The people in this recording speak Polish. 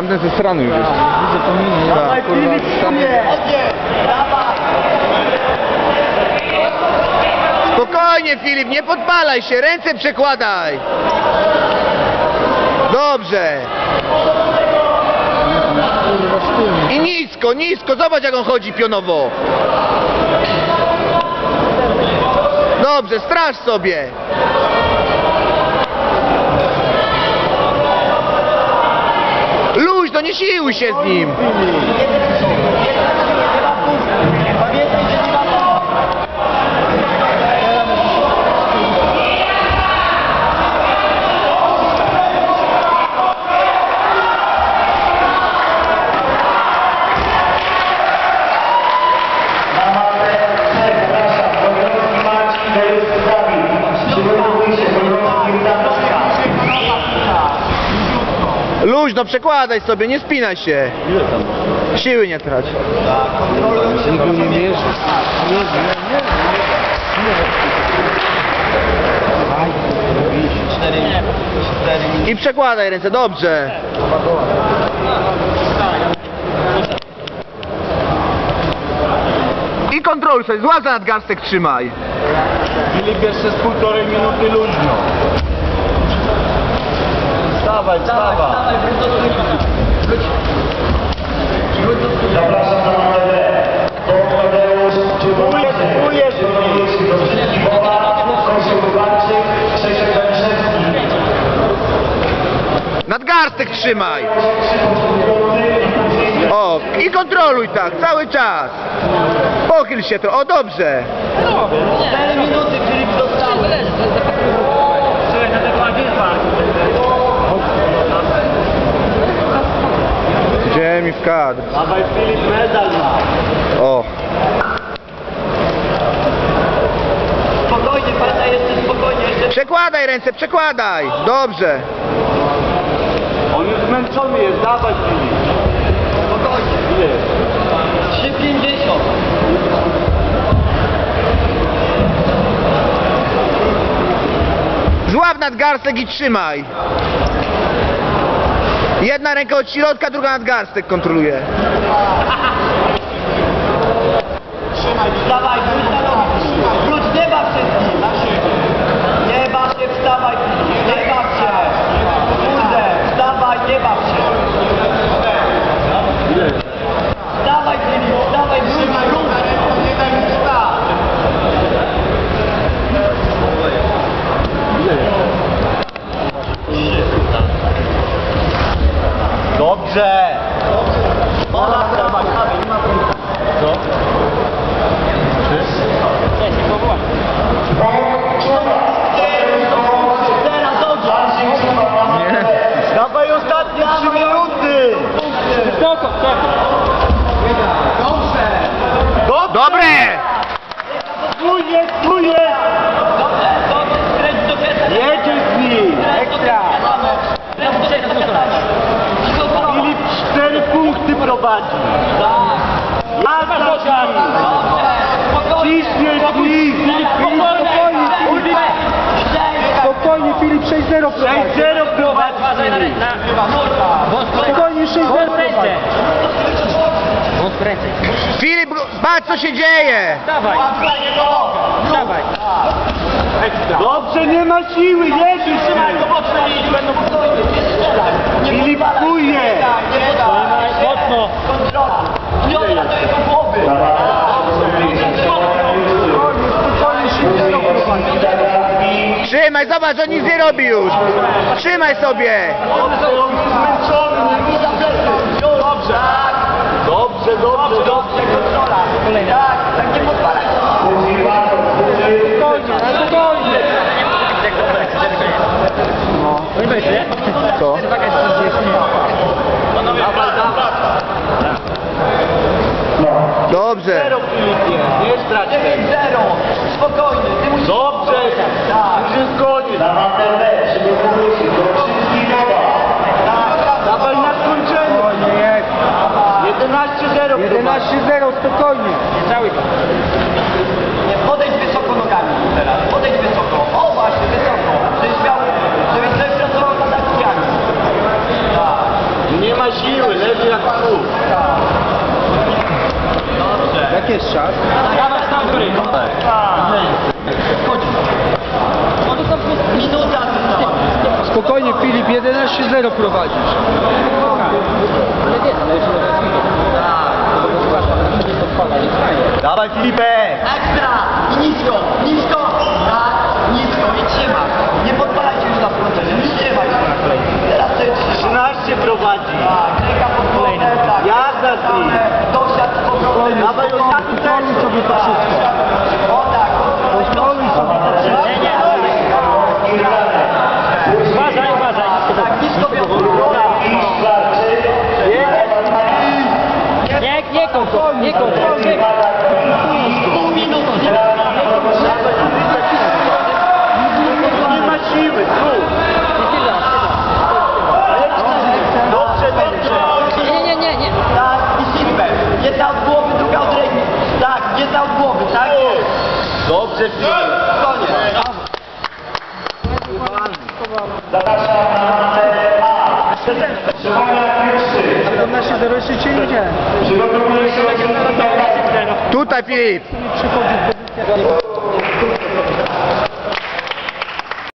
Tamten ze strony już jest. Widzę po minie. Spokojnie Filip, nie podpalaj się, ręce przekładaj. Dobrze. I nisko, nisko, zobacz jak on chodzi pionowo. Dobrze, straż sobie. Luźno, nie siłuj się z nim. Luźno, przekładaj sobie, nie spinaj się. Siły nie trać. Nikt go nie bierze. Nie, nie, nie. I przekładaj ręce, dobrze. I kontroluj sobie, złap za nadgarstek trzymaj. Filip jeszcze z półtorej minuty luźno. Wstawaj, wstawaj. Zapraszam na manewrę. Tadeusz, czujesz, czujesz. Wola, Kościół Kubańczyk, Krzysiek Daniszewski. Nadgarstek trzymaj. O, i kontroluj tak, cały czas. Pochyl się to, o dobrze. 4 minuty Kadr. Dawaj Filip medal ma. O, Spokojnie, pamiętaj jeszcze spokojnie. Jeszcze... przekładaj ręce, przekładaj. Dobrze. On już zmęczony jest, dawaj Filip. Spokojnie. Ile? 3,50. Złap nadgarstek i trzymaj. Jedna ręka od środka, druga nadgarstek kontroluje. Trzymaj, wstawaj, wróć na nogi. Wróć, nie baw się z nim. Nie baw się, wstawaj. Nie baw się. Kurde, wstawaj, nie baw się. Wstawaj, Filip, wstawaj, wróć, wróć. Nie daj mi wstać. Dobrze. Ola, dawaj, dawaj, nie ma problemu. Co? Teraz dobrze. Nie. Dawaj ostatnie trzy minuty. Dobrze. Dobrze. Dobre! Tu jest, tu jest. Jedzie z nim. Ekstra. Filip cztery punkty prowadzi. Jazda Ciśnie Filip. Filip spokojnie. Filip. Spokojnie Filip 6-0 prowadzi. 6-0 prowadzi Filip. Spokojnie 6-0 prowadzi. Filip, patrz co się dzieje! Dobrze, nie ma siły, jedzie Trzymaj go będą Filip kuje. Trzymaj, zobacz, on nic nie robi już. Trzymaj sobie. Dobrze. Dobrze, dobrze, dobrze. Kontrola. Tak, tak nie podpalaj. 11-0 11-0 spokojnie. Podejdź wysoko nogami teraz, podejdź wysoko. O właśnie, wysoko. Żebyś miał, żebyś sobie pracował nad akcjami. Tak. Nie ma siły, leży jak psów. Jaki jest czas? Spokojnie Filip, 11-0 prowadzisz. Dawaj Filipek! Ekstra! I nisko! Nisko! Tak, nisko i trzyma. Nie podpalajcie już na froncie, nie trzymaj się na kolei. Teraz to jest 13 prowadzi. Tak, ręka pod głowę, tak. Jazda z nim. Dosiad spokojnie. Dawaj ostatni Kontroluj sobie to wszystko. O tak, kontroluj sobie. Nie, nie, Uważaj, uważaj. Tak, nisko biorą. Nie, nie kontrol, nie kontrol. Pół minuty. Nie ma siły, tu. Dobrze, dobrze. Nie, nie, nie, nie. Tak, i Silver. Jedna od głowy, druga od ręki. Tak, jedna od głowy, tak? Filip. Koniec. Nasi 0 jeszcze cię nie. Tutaj Filip!